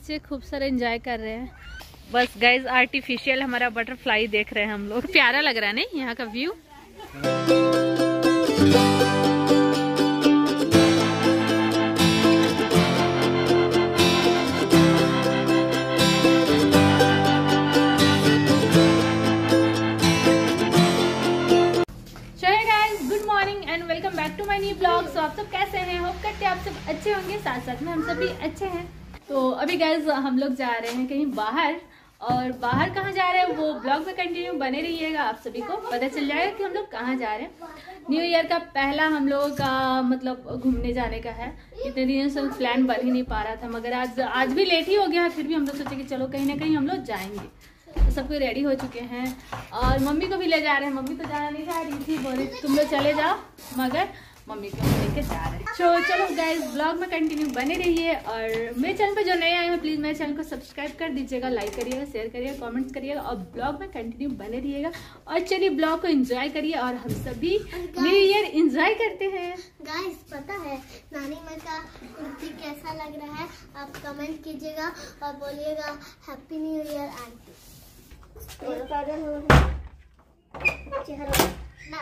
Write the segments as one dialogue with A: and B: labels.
A: बच्चे खूब सारे एंजॉय कर रहे हैं। बस गाइज़ आर्टिफिशियल हमारा बटरफ्लाई देख रहे हैं हम लोग। प्यारा लग रहा है नहीं, यहाँ का view welcome back to new आप सब कैसे हैं? होप करते हैं आप सब अच्छे होंगे। साथ साथ में हम सब भी अच्छे हैं। तो अभी गैस हम लोग जा रहे हैं कहीं बाहर। और बाहर कहाँ जा रहे हैं वो ब्लॉग में कंटिन्यू बने रहिएगा, आप सभी को पता चल जाएगा कि हम लोग कहाँ जा रहे हैं। न्यू ईयर का पहला हम लोगों का मतलब घूमने जाने का है। इतने दिनों से प्लान बन ही नहीं पा रहा था, मगर आज आज भी लेट ही हो गया फिर भी हम लोग सोचे कि चलो कहीं ना कहीं हम लोग जाएँगे। तो सब कोई रेडी हो चुके हैं। और मम्मी को भी ले जा रहे हैं, मम्मी तो जाना नहीं चाह रही थी, बोली तुम लोग चले जाओ, मगर मम्मी को लेके जा रहे हैं। तो चलो गाइस ब्लॉग में कंटिन्यू बने रहिए और मेरे चैनल पे जो नए आए हैं प्लीज़ मेरे चैनल को सब्सक्राइब कर दीजिएगा लाइक करिएगा शेयर करिएगा कमेंट्स करिएगा और ब्लॉग में कंटिन्यू बने रहिएगा। और चलिए ब्लॉग को एंजॉय करिए और हम सभी न्यू ईयर एंजॉय करते हैं।
B: गाइस पता है नानी माँ का कुर्ती कैसा लग रहा है? आप कमेंट कीजिएगा और बोलिएगा हैप्पी न्यू ईयर आंटी ना।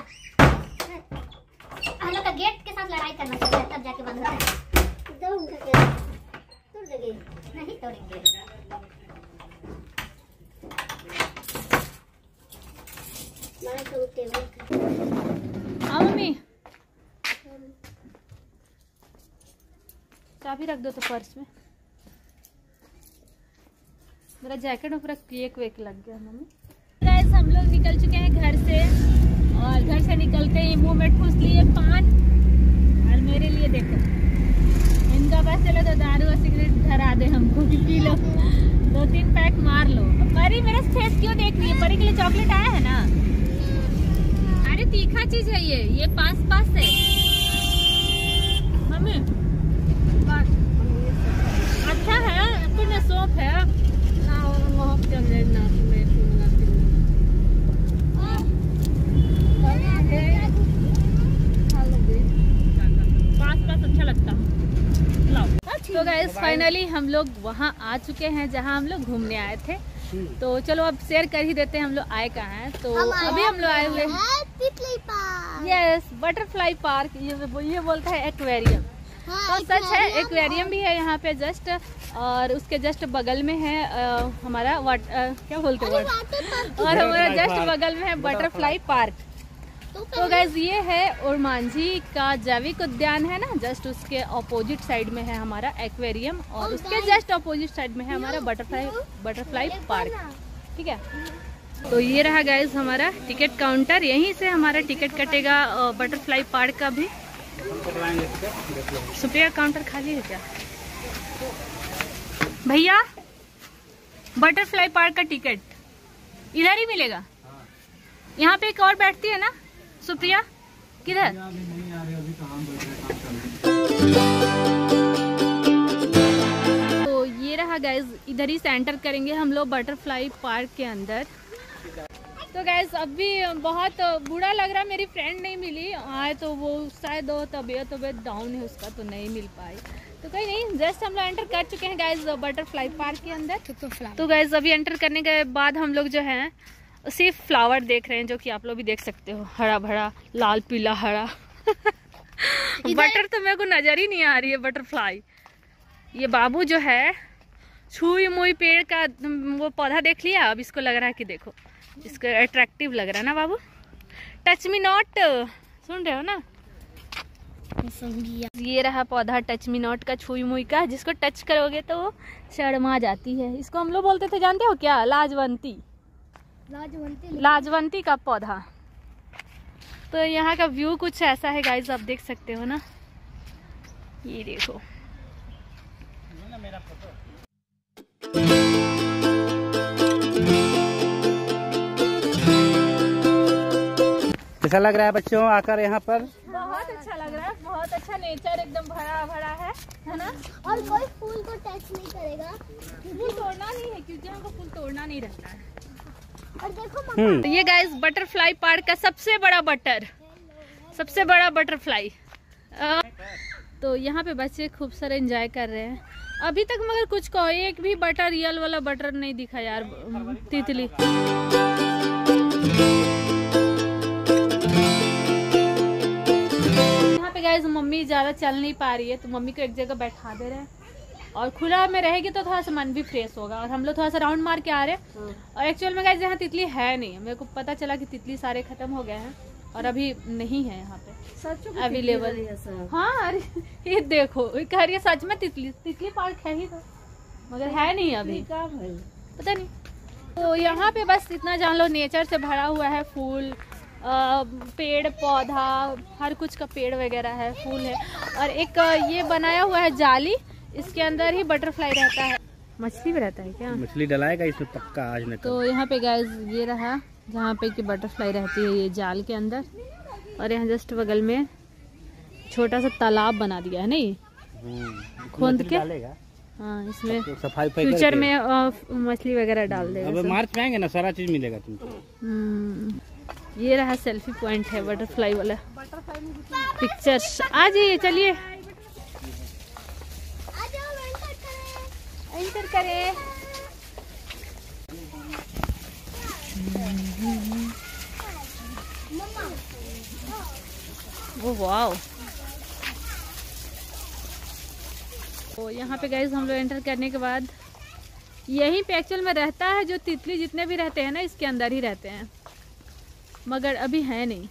B: हम लोग का गेट के साथ लड़ाई करना चाहिए तब जाके बंद होता है। तोड़ देंगे। नहीं तोड़ेंगे। मैं तो
A: हाँ। मम्मी। चाबी रख दो तो पर्स में। मेरा जैकेट में पूरा केक वेक लग गया मम्मी। हम लोग निकल चुके हैं घर से। और घर से निकलते ही मुँह में ठूस लिए पान। और मेरे लिए देखो, इनका पास चलो तो दारू और सिगरेट धरा दे हमको कि पी लो। दो तीन पैक मार लो। परी मेरा फेस क्यों देख रही है? परी के लिए चॉकलेट आया है ना? अरे तीखा चीज़ है ये। ये पास पास है। मम्मी अच्छा है कुछ सोप है पास पास अच्छा लगता लाओ तो गाइस फाइनली हम लोग वहाँ आ चुके हैं जहाँ हम लोग घूमने आए थे। तो चलो अब शेयर कर ही देते हैं हम लोग आए कहाँ हैं। तो अभी हम लोग आए हुए हैं।
B: हैं
A: यस बटरफ्लाई पार्क ये ये बोलता है एक्वेरियम तो सच है एक्वेरियम भी है यहाँ पे जस्ट और उसके जस्ट बगल में है हमारा वाट अ, क्या बोलते हैं और हमारा जस्ट बगल में है बटरफ्लाई पार्क तो गैस ये है उर्मांझी का जैविक उद्यान है ना? जस्ट उसके अपोजिट साइड में है हमारा एक्वेरियम और उसके जस्ट अपोजिट साइड में है हमारा बटरफ्लाई बटरफ्लाई पार्क ठीक है? तो ये रहा गैस हमारा टिकट काउंटर यहीं से हमारा टिकट कटेगा बटरफ्लाई पार्क का भी. सुप्रिया काउंटर खाली है क्या? भैया बटरफ्लाई पार्क का टिकट इधर ही मिलेगा? यहाँ पे एक और बैठती है ना? सुप्रिया किधर? तो ये रहा गैस इधर ही से एंटर करेंगे हम लोग बटरफ्लाई पार्क के अंदर। तो गैस अभी बहुत बुरा लग रहा मेरी फ्रेंड नहीं मिली। आए तो वो शायद तबीयत तबीयत डाउन है उसका तो नहीं मिल पाई। तो कहीं नहीं जस्ट हम लोग एंटर कर चुके हैं गैस बटरफ्लाई पार्क के अंदर। तो गैस अभी एंटर करने के बाद हम लोग जो है सिर्फ़ फ्लावर देख रहे हैं जो कि आप लोग भी देख सकते हो। हरा भरा लाल पीला हरा। बटर तो मेरे को नज़र ही नहीं आ रही है बटरफ्लाई ये बाबू जो है छुई मुई पेड़ का वो पौधा देख लिया? अब इसको लग रहा है कि देखो इसको अट्रैक्टिव लग रहा है ना बाबू? टच मी नॉट सुन रहे हो ना? ये रहा पौधा टच मी नॉट का छुई मुई का। जिसको टच करोगे तो वो शर्मा जाती है। इसको हम लोग बोलते थे जानते हो क्या? लाजवंती।
B: लाजवंती
A: लाजवंती का पौधा। तो यहाँ का व्यू कुछ ऐसा है गाइस आप देख सकते हो ना। ये देखो।
C: कैसा लग रहा है बच्चों आकर यहाँ पर?
A: बहुत अच्छा लग रहा है बहुत अच्छा नेचर एकदम भरा भरा है है ना?
B: और कोई फूल को टच नहीं करेगा।
A: फूल तोड़ना नहीं है क्योंकि हमको फूल तोड़ना नहीं रहता है।
B: देखो
C: हम्म।
A: तो ये गाइस बटरफ्लाई पार्क का सबसे बड़ा बटर सबसे बड़ा बटरफ्लाई तो यहाँ पे बच्चे खूब सारे इंजॉय कर रहे हैं। अभी तक मगर कुछ कहो, एक भी बटर रियल वाला बटर नहीं दिखा यार, तितली। यहाँ पे गाइस मम्मी ज़्यादा चल नहीं पा रही है तो मम्मी को एक जगह बैठा दे रहे हैं। और खुला में रहेगी तो थोड़ा सा मन भी फ्रेश होगा। और हम लोग थोड़ा सा राउंड मार के आ रहे हैं। और एक्चुअल में गाइस यहाँ तितली है नहीं। मेरे को पता चला कि तितली सारे खत्म हो गए हैं और अभी नहीं है यहाँ पे। अवेलेबल हाँ अरे ये देखो ये कह रही है सच में तितली। तितली पार्क है ही तो। मगर है नहीं अभी। पता नहीं। तो यहाँ पे बस इतना जान लो नेचर से भरा हुआ है फूल पेड़ पौधा हर कुछ का पेड़ वगैरह है फूल है। और एक ये बनाया हुआ है जाली। इसके अंदर ही बटरफ्लाई रहता है। मछली भी रहता है क्या?
C: मछली डलाएगा इसमें पक्का आज न
A: तो यहाँ पे गैस ये रहा जहाँ पे कि बटरफ्लाई रहती है ये जाल के अंदर। और यहाँ जस्ट बगल में छोटा सा तालाब बना दिया है नहीं? खोद के? हाँ इसमें
C: तो सफ़ाई
A: फ्यूचर में मछली वगैरह डाल देगा
C: अब मार्च में आएँगे ना सारा चीज़ मिलेगा तुमको।
A: हम्म, ये रहा सेल्फी पॉइंट है बटरफ्लाई वाला। पिक्चर्स आ जाइए चलिए
B: आ जाओ एंटर करें
A: एंटर करें। Oh wow. तो यहाँ पे गाइज़ हम लोग एंटर करने के बाद यहीं पे एक्चुअल में रहता है जो तितली जितने भी रहते हैं ना इसके अंदर ही रहते हैं। मगर अभी है नहीं।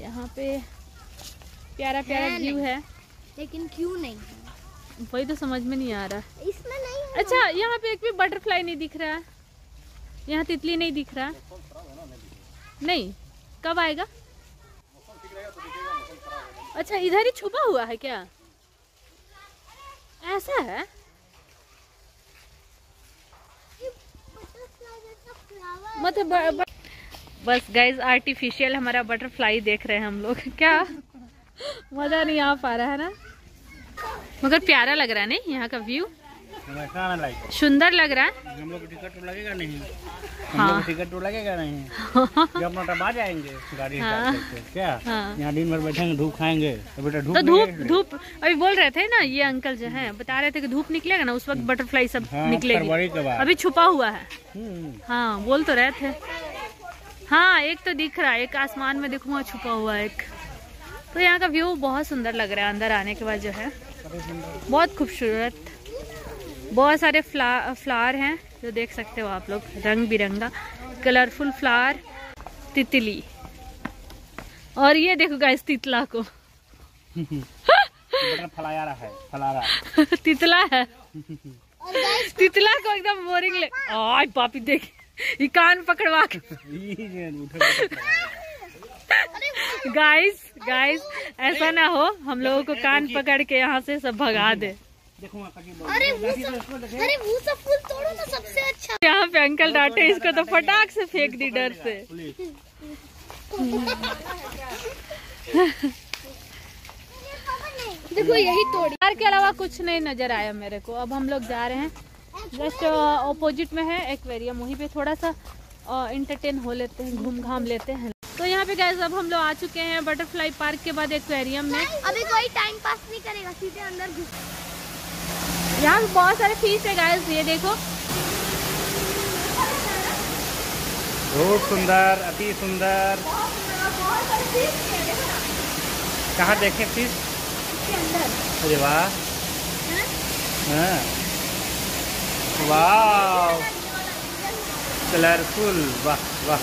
A: यहाँ पे प्यारा प्यारा
B: है
A: व्यू। है।
B: लेकिन क्यों नहीं?
A: वही तो समझ में नहीं आ रहा।
B: इसमें नहीं है।
A: अच्छा यहाँ पे एक भी बटरफ्लाई नहीं दिख रहा। है यहाँ तितली नहीं दिख रहा। नहीं कब आएगा? अच्छा इधर ही छुपा हुआ है क्या? ऐसा है? मतलब बस गाइज़ आर्टिफिशियल हमारा बटरफ्लाई देख रहे हैं हम लोग। क्या? मज़ा नहीं आ पा रहा है ना? मगर प्यारा लग रहा है नहीं? यहाँ का व्यू सुंदर लग रहा है?
C: हम लोग टिकट तो लगेगा नहीं।
A: हाँ।
C: टिकट तो लगेगा नहीं। जब टब आ जाएँगे गाड़ी
A: हाँ।
C: क्या?
A: हाँ।
C: यहाँ दिन भर बैठेंगे धूप खाएँगे। तो बेटा धूप
A: तो धूप धूप अभी बोल रहे थे ना ये अंकल जो है बता रहे थे कि धूप निकलेगा ना उस वक्त बटरफ्लाई सब
C: हाँ,
A: निकलेगी। अभी छुपा हुआ है।
C: हम्म,
A: हाँ बोल तो रहे थे। हाँ एक तो दिख रहा है एक आसमान में देखो वहाँ छुपा हुआ एक। तो यहाँ का व्यू बहुत सुंदर लग रहा है अंदर आने के बाद जो है। बहुत खूबसूरत। बहुत सारे फ्ला, फ्लावर हैं जो देख सकते हो आप लोग रंग बिरंगा कलरफुल फ्लावर तितली। और ये देखो गाइस तितला को।
C: फलाया रहा है फला रहा
A: है
B: तितला है।
A: तितला को एकदम बोरिंग ले पापी देख। ये कान पकड़वा के। गाइस गाइस ऐसा ना हो हम लोगों को कान पकड़ के यहाँ से सब भगा दे।
C: देखो
B: अरे वो सब अरे वो सब फूल तोड़ो ना सबसे अच्छा।
A: यहाँ पे अंकल डांटे इसको तो फटाक से फेंक दी डर से।
B: देखो यही तोड़ी।
A: कार के अलावा कुछ नहीं नज़र आया मेरे को। अब हम लोग जा रहे हैं। जस्ट ऑपोजिट में है एक्वेरियम वहीं पे थोड़ा सा इंटरटेन हो लेते हैं घूम घाम लेते हैं। तो यहाँ पे गैस अब हम लोग आ चुके हैं बटरफ्लाई पार्क के बाद एक्वेरियम में।
B: अभी कोई टाइम पास नहीं करेगा सीधे अंदर घुस।
A: यहाँ पे बहुत सारे फ़िश है गाइस ये देखो।
C: बहुत सुंदर अति सुंदर। कहाँ देखे फ़ीस अरे वाह। हाँ? वाह। कलरफुल वाह वाह।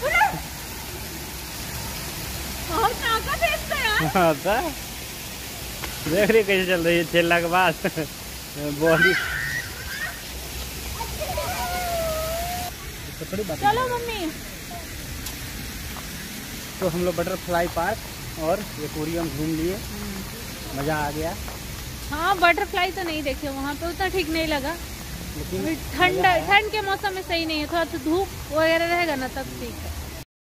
C: पूरा?
A: बहुत ताकत है यार।
C: हाँ, तो। देख रही कैसे चल रही है खेलने के बाद बॉडी। तो
A: चलो मम्मी।
C: तो हम लोग बटरफ्लाई पार्क और एक्वेरियम घूम लिए। मज़ा आ गया।
A: हाँ बटरफ्लाई तो नहीं देखे वहाँ पे उतना ठीक नहीं लगा। ठंड ठंड के मौसम में सही नहीं है थोड़ा तो धूप वगैरह रहेगा ना तब ठीक है।